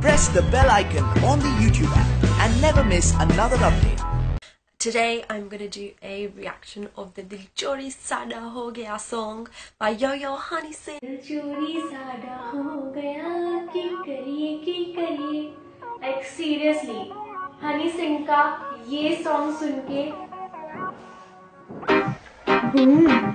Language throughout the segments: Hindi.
press the bell icon on the YouTube app and never miss another update. Today I'm gonna do a reaction of the Dil Chori Sada Ho Gaya song by Yo-Yo Honey Singh. दिल चोरी साडा हो गया की करिए की करिए लाइक सीरियसली हनी सिंह का ये सॉन्ग सुन के Yo,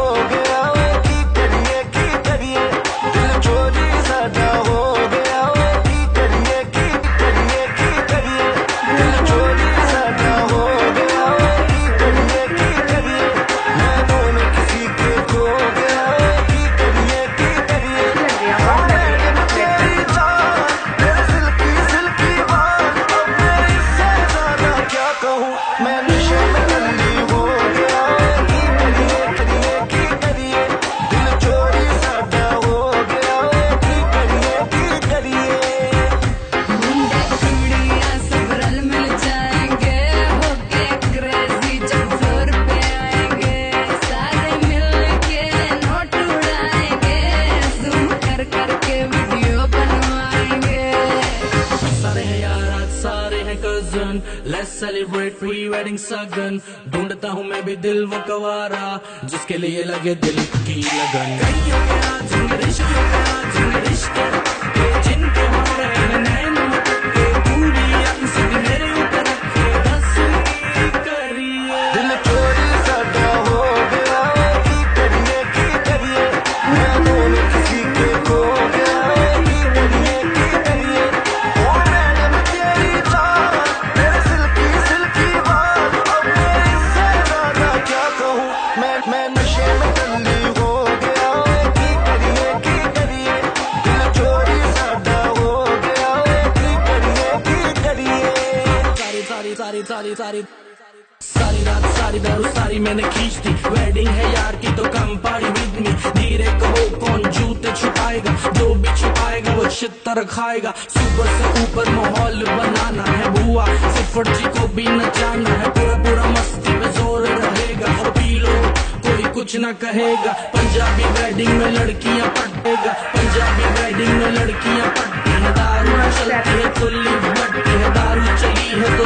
सारे सारे हैं cousin let's celebrate pre wedding सगन ढूंढता हूँ मैं भी दिल वो कवारा, जिसके लिए लगे दिल की लगन. जिनके सारी सारी सारी सारी। सारी रात, सारी दारू सारी मैंने खींच दी वेडिंग है यार की तो कम पारी विद मी धीरे कहो, कौन जूते छुपाएगा? जो भी छुपाएगा, वो छितर खाएगा। सुपर से ऊपर माहौल बनाना है बुआ। सिफर जी को भी नचाना है, पूरा पूरा मस्ती में ज़ोर रहेगा। और पी लो, कोई कुछ ना कहेगा। पंजाबी वेडिंग में लड़कियाँ पटेगा। पंजाबी वेडिंग में लड़कियाँ पटती दारू चलती है खुली बटती है। दारू चली है तो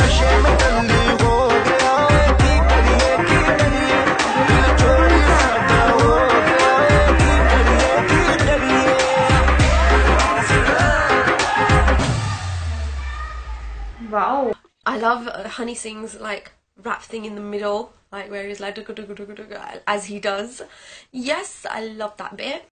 love Honey Singh's like rap thing in the middle, like where he's like as he does. Yes, I love that bit.